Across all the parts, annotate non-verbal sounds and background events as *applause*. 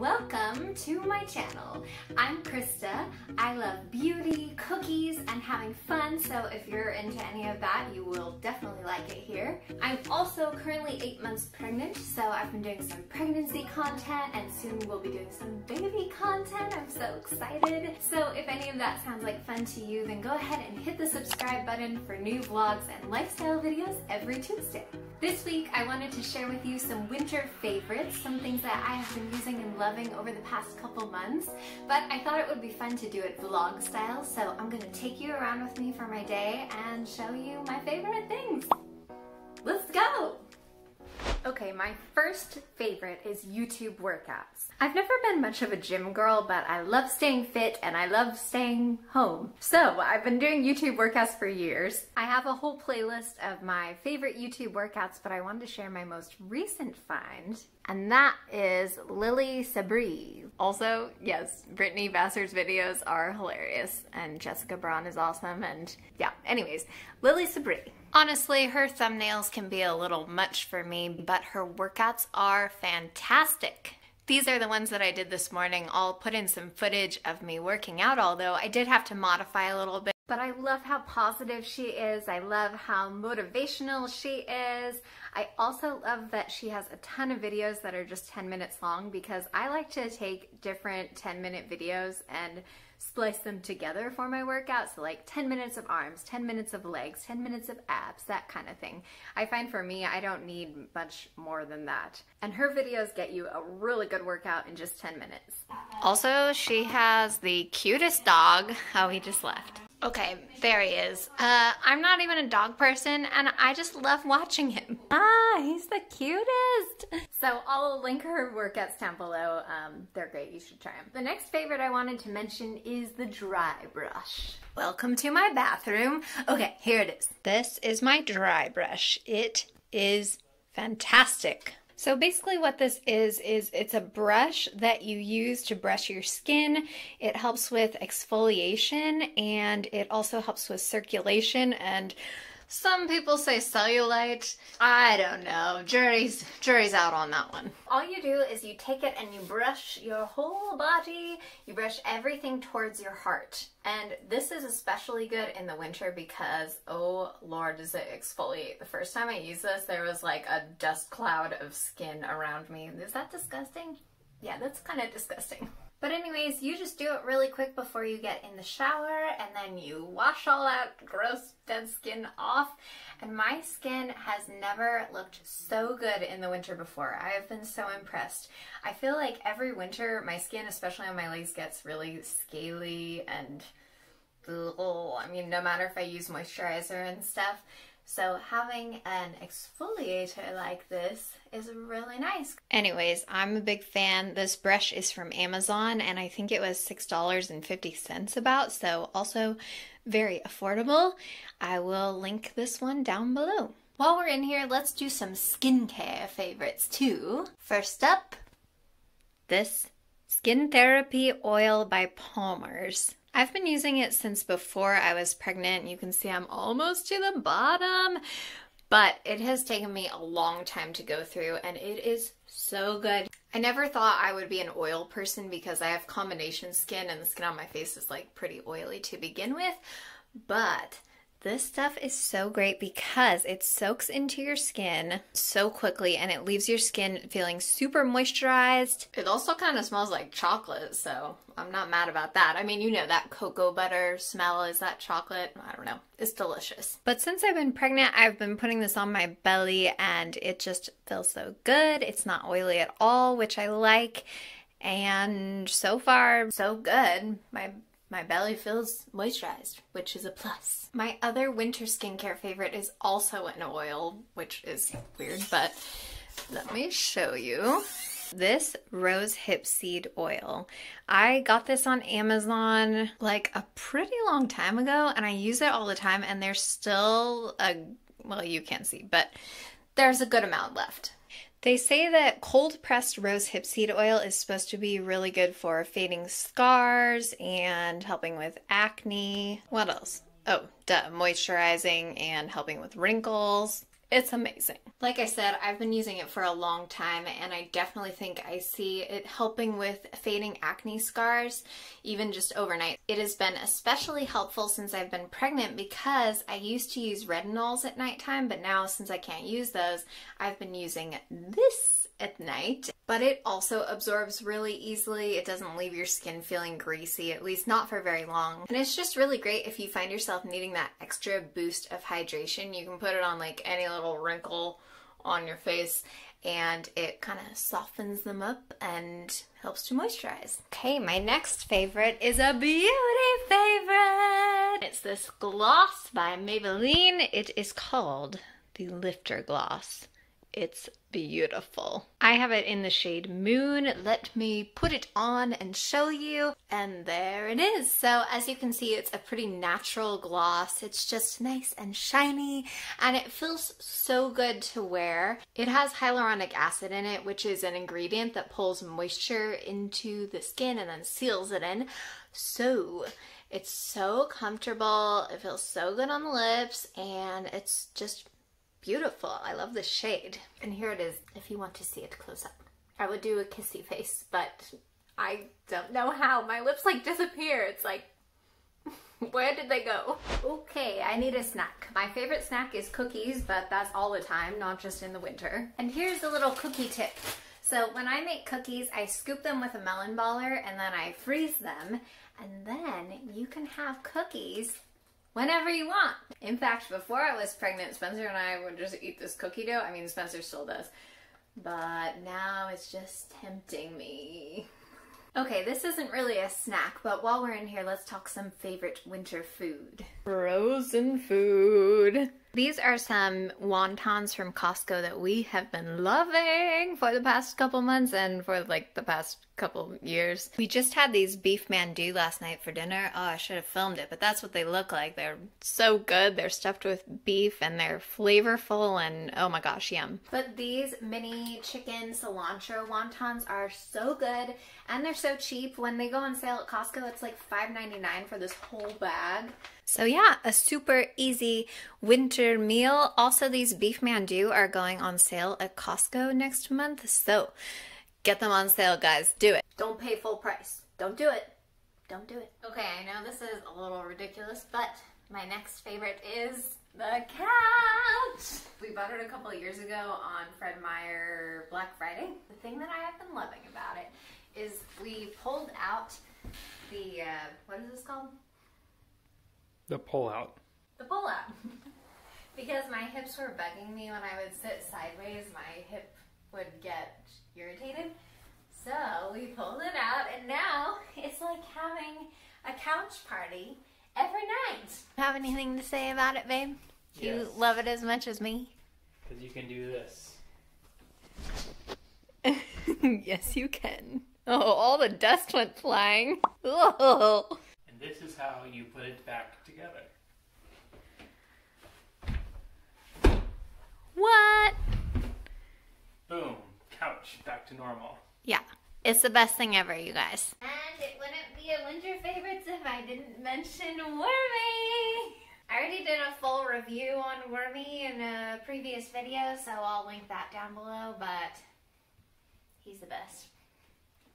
Welcome to my channel. I'm Krista. I love beauty, cookies, and having fun, so if you're into any of that, you will definitely like it here. I'm also currently eight months pregnant, so I've been doing some pregnancy content, and soon we'll be doing some baby content. I'm so excited. So if any of that sounds like fun to you, then go ahead and hit the subscribe button for new vlogs and lifestyle videos every Tuesday. This week, I wanted to share with you some winter favorites, some things that I have been using and loving over the past couple months, but I thought it would be fun to do it vlog style, so I'm gonna take you around with me for my day and show you my favorite things. Let's go! Okay, my first favorite is YouTube workouts. I've never been much of a gym girl, but I love staying fit and I love staying home. So I've been doing YouTube workouts for years. I have a whole playlist of my favorite YouTube workouts, but I wanted to share my most recent find, and that is Lilly Sabri. Also, yes, Brittany Vassar's videos are hilarious, and Jessica Braun is awesome, and yeah, anyways, Lilly Sabri. Honestly, her thumbnails can be a little much for me, but her workouts are fantastic. These are the ones that I did this morning. I'll put in some footage of me working out, although I did have to modify a little bit. But I love how positive she is. I love how motivational she is. I also love that she has a ton of videos that are just 10 minutes long because I like to take different 10 minute videos and splice them together for my workout. So like 10 minutes of arms, 10 minutes of legs, 10 minutes of abs, that kind of thing. I find for me, I don't need much more than that. And her videos get you a really good workout in just 10 minutes. Also, she has the cutest dog. Oh, he just left. Okay, there he is. Uh, I'm not even a dog person and I just love watching him. *laughs* Ah, he's the cutest. So I'll link her workouts down below. Um, they're great, you should try them. The next favorite I wanted to mention is the dry brush. Welcome to my bathroom. Okay, here it is. This is my dry brush. It is fantastic. So basically what this is, is it's a brush that you use to brush your skin. It helps with exfoliation and it also helps with circulation and some people say cellulite. I don't know. Jury's jury's out on that one. All you do is you take it and you brush your whole body. You brush everything towards your heart. And this is especially good in the winter because, oh lord, does it exfoliate. The first time I used this, there was like a dust cloud of skin around me. Is that disgusting? Yeah, that's kind of disgusting. But anyways, you just do it really quick before you get in the shower and then you wash all that gross dead skin off. And my skin has never looked so good in the winter before. I have been so impressed. I feel like every winter my skin, especially on my legs, gets really scaly and. I mean, no matter if I use moisturizer and stuff. So having an exfoliator like this is really nice. Anyways, I'm a big fan. This brush is from Amazon and I think it was $6.50 about, so also very affordable. I will link this one down below. While we're in here, let's do some skincare favorites too. First up, this Skin Therapy Oil by Palmer's. I've been using it since before I was pregnant. You can see I'm almost to the bottom, but it has taken me a long time to go through and it is so good. I never thought I would be an oil person because I have combination skin and the skin on my face is like pretty oily to begin with, but this stuff is so great because it soaks into your skin so quickly and it leaves your skin feeling super moisturized. It also kind of smells like chocolate, so I'm not mad about that. I mean, you know that cocoa butter smell, is that chocolate? I don't know. It's delicious. But since I've been pregnant, I've been putting this on my belly and it just feels so good. It's not oily at all, which I like. And so far, so good. My my belly feels moisturized, which is a plus. My other winter skincare favorite is also an oil, which is weird, but let me show you. This rose hip seed oil. I got this on Amazon like a pretty long time ago and I use it all the time and there's still a, well, you can't see, but there's a good amount left. They say that cold pressed rose hip seed oil is supposed to be really good for fading scars and helping with acne. What else? Oh, duh, moisturizing and helping with wrinkles. It's amazing. Like I said, I've been using it for a long time and I definitely think I see it helping with fading acne scars, even just overnight. It has been especially helpful since I've been pregnant because I used to use retinols at nighttime, but now since I can't use those, I've been using this at night, but it also absorbs really easily. It doesn't leave your skin feeling greasy, at least not for very long. And it's just really great if you find yourself needing that extra boost of hydration. You can put it on like any little wrinkle on your face and it kind of softens them up and helps to moisturize. Okay, my next favorite is a beauty favorite. It's this gloss by Maybelline. It is called the Lifter Gloss. It's beautiful. I have it in the shade Moon. Let me put it on and show you. And there it is. So as you can see, it's a pretty natural gloss. It's just nice and shiny and it feels so good to wear. It has hyaluronic acid in it, which is an ingredient that pulls moisture into the skin and then seals it in. So it's so comfortable. It feels so good on the lips and it's just beautiful. I love the shade. And here it is if you want to see it close up. I would do a kissy face, but I don't know how. My lips like disappear. It's like, *laughs* where did they go? Okay, I need a snack. My favorite snack is cookies, but that's all the time, not just in the winter. And here's a little cookie tip. So when I make cookies, I scoop them with a melon baller and then I freeze them. And then you can have cookies whenever you want. In fact, before I was pregnant, Spencer and I would just eat this cookie dough. I mean, Spencer still does. But now it's just tempting me. Okay, this isn't really a snack, but while we're in here, let's talk some favorite winter food. Frozen food. These are some wontons from Costco that we have been loving for the past couple months and for like the past couple years. We just had these beef mandu last night for dinner. Oh, I should have filmed it, but that's what they look like. They're so good. They're stuffed with beef and they're flavorful and oh my gosh, yum. But these mini chicken cilantro wontons are so good and they're so cheap. When they go on sale at Costco, it's like $5.99 for this whole bag. So yeah, a super easy winter meal. Also, these beef mandu are going on sale at Costco next month. So get them on sale, guys. Do it. Don't pay full price. Don't do it. Don't do it. Okay, I know this is a little ridiculous, but my next favorite is the couch. We bought it a couple years ago on Fred Meyer Black Friday. The thing that I have been loving about it is we pulled out the, uh, what is this called? The pull out. The pull out. *laughs* because my hips were bugging me when I would sit sideways, my hip would get irritated. So we pulled it out and now *laughs* it's like having a couch party every night. Have anything to say about it, babe? Yes. You love it as much as me? Because you can do this. *laughs* yes, you can. Oh, all the dust went flying. Oh. *laughs* And this is how you put it back together. What? Boom. Couch. Back to normal. Yeah. It's the best thing ever, you guys. And it wouldn't be a winter favorites if I didn't mention Wormie. I already did a full review on Wormie in a previous video, so I'll link that down below, but he's the best.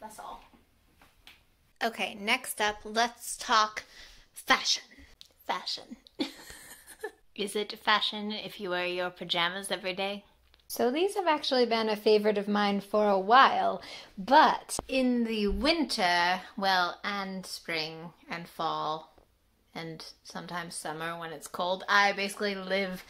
That's all. Okay, next up, let's talk fashion fashion. *laughs* Is it fashion if you wear your pajamas every day? So these have actually been a favorite of mine for a while, but in the winter, well, and spring and fall and sometimes summer when it's cold, I basically live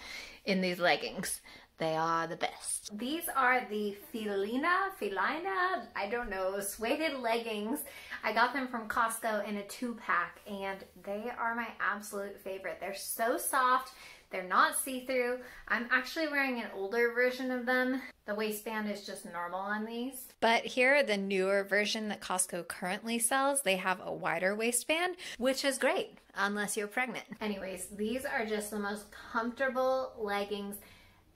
in these leggings. They are the best. These are the Filina, Filina, I don't know, suede leggings. I got them from Costco in a two pack and they are my absolute favorite. They're so soft. They're not see-through. I'm actually wearing an older version of them. The waistband is just normal on these. But here, are the newer version that Costco currently sells, they have a wider waistband, which is great, unless you're pregnant. Anyways, these are just the most comfortable leggings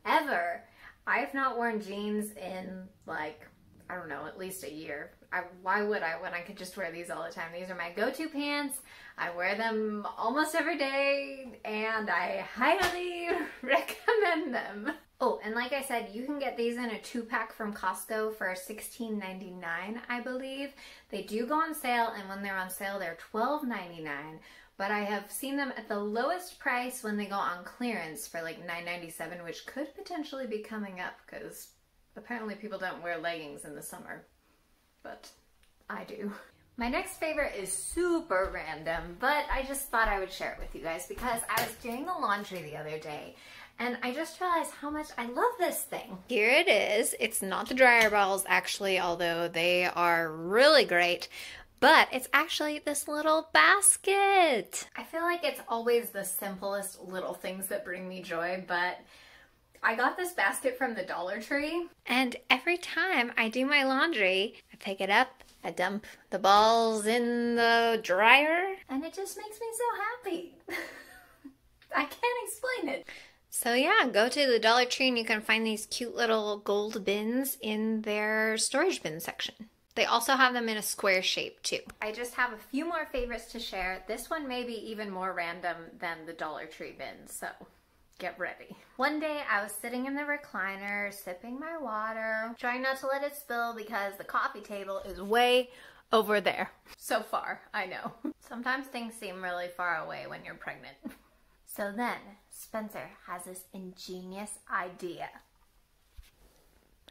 ever. I've not worn jeans in like, I don't know, at least a year. I, why would I when I could just wear these all the time? These are my go-to pants. I wear them almost every day and I highly *laughs* recommend them. Oh, and like I said, you can get these in a two pack from Costco for $16.99, I believe. They do go on sale, and when they're on sale, they're $12.99. But I have seen them at the lowest price when they go on clearance for like $9.97, which could potentially be coming up because apparently people don't wear leggings in the summer. But I do. My next favorite is super random, but I just thought I would share it with you guys because I was doing the laundry the other day and I just realized how much I love this thing. Here it is. It's not the dryer balls actually, although they are really great, but it's actually this little basket. I feel like it's always the simplest little things that bring me joy, but I got this basket from the Dollar Tree, and every time I do my laundry, I pick it up, I dump the balls in the dryer, and it just makes me so happy. *laughs* I can't explain it. So yeah, go to the Dollar Tree and you can find these cute little gold bins in their storage bin section. They also have them in a square shape too. I just have a few more favorites to share. This one may be even more random than the Dollar Tree bin, so get ready. One day I was sitting in the recliner, sipping my water, trying not to let it spill because the coffee table is way over there. So far, I know. *laughs* Sometimes things seem really far away when you're pregnant. *laughs* So then, Spencer has this ingenious idea.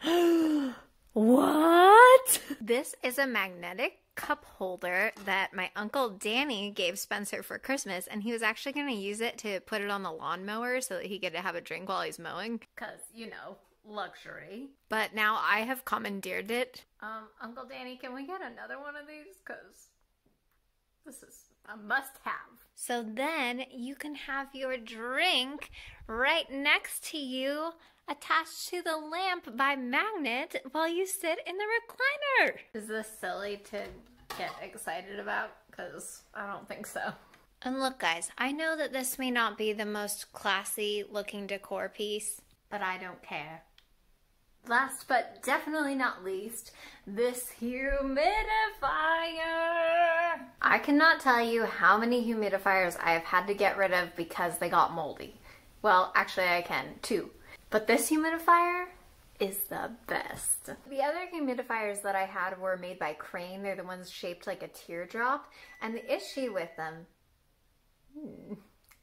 *gasps* what? This is a magnetic cup holder that my uncle Danny gave Spencer for Christmas, and he was actually going to use it to put it on the lawnmower so that he could have a drink while he's mowing. Because, you know, luxury. But now I have commandeered it. Um, Uncle Danny, can we get another one of these? Because this is a must have. So then you can have your drink right next to you, attached to the lamp by magnet while you sit in the recliner. Is this silly to get excited about? Because I don't think so. And look, guys, I know that this may not be the most classy looking decor piece, but I don't care. Last but definitely not least, this humidifier. I cannot tell you how many humidifiers I have had to get rid of because they got moldy. Well, actually I can too. But this humidifier is the best. The other humidifiers that I had were made by Crane. They're the ones shaped like a teardrop. And the issue with them, hmm,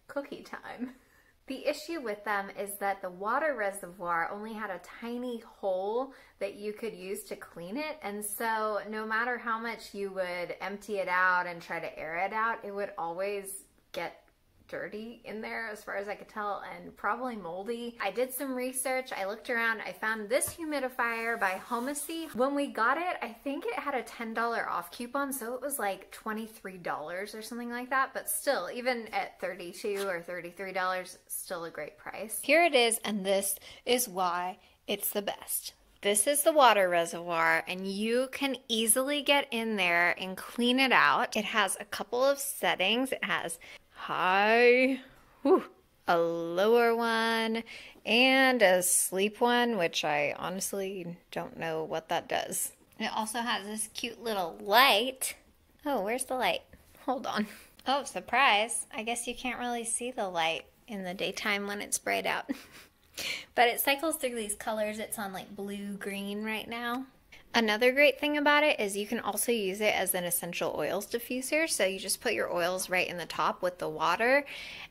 cookie time. *laughs* The issue with them is that the water reservoir only had a tiny hole that you could use to clean it. And so no matter how much you would empty it out and try to air it out, it would always get dirty in there as far as I could tell and probably moldy. I did some research, I looked around, I found this humidifier by Homasy. When we got it, I think it had a $10 off coupon, so it was like $23 or something like that, but still, even at 32 or $33, still a great price. Here it is, and this is why it's the best. This is the water reservoir and you can easily get in there and clean it out. It has a couple of settings. It has high, whew, a lower one, and a sleep one, which I honestly don't know what that does. It also has this cute little light. Oh, where's the light? Hold on. Oh, surprise. I guess you can't really see the light in the daytime when it's bright out. *laughs* but it cycles through these colors. It's on like blue green right now. Another great thing about it is you can also use it as an essential oils diffuser. So you just put your oils right in the top with the water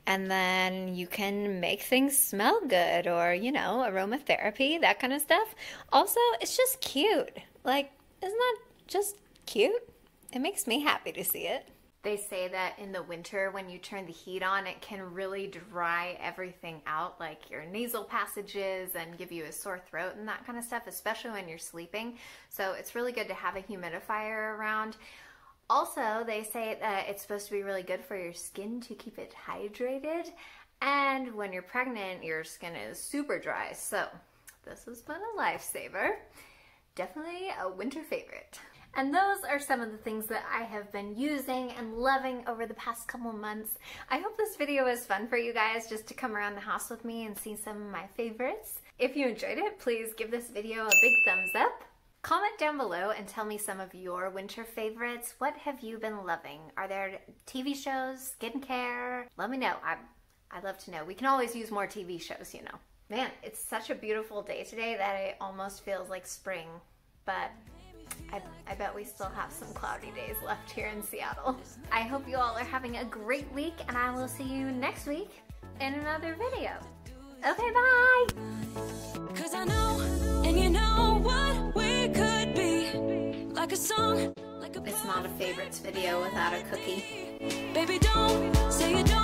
and then you can make things smell good or, you know, aromatherapy, that kind of stuff. Also, it's just cute. Like, isn't that just cute? It makes me happy to see it. They say that in the winter, when you turn the heat on, it can really dry everything out, like your nasal passages, and give you a sore throat and that kind of stuff, especially when you're sleeping. So it's really good to have a humidifier around. Also, they say that it's supposed to be really good for your skin to keep it hydrated. And when you're pregnant, your skin is super dry. So this has been a lifesaver. Definitely a winter favorite. And those are some of the things that I have been using and loving over the past couple months. I hope this video was fun for you guys just to come around the house with me and see some of my favorites. If you enjoyed it, please give this video a big thumbs up. Comment down below and tell me some of your winter favorites. What have you been loving? Are there TV shows, skincare? Let me know. I, I'd love to know. We can always use more TV shows, you know. Man, it's such a beautiful day today that it almost feels like spring, but I, I, bet we still have some cloudy days left here in Seattle. I hope you all are having a great week, and I will see you next week in another video. Okay, bye! Cause I know, and you know what we could be. Like a song, like a It's not a favorites video without a cookie. Baby, don't say you don't.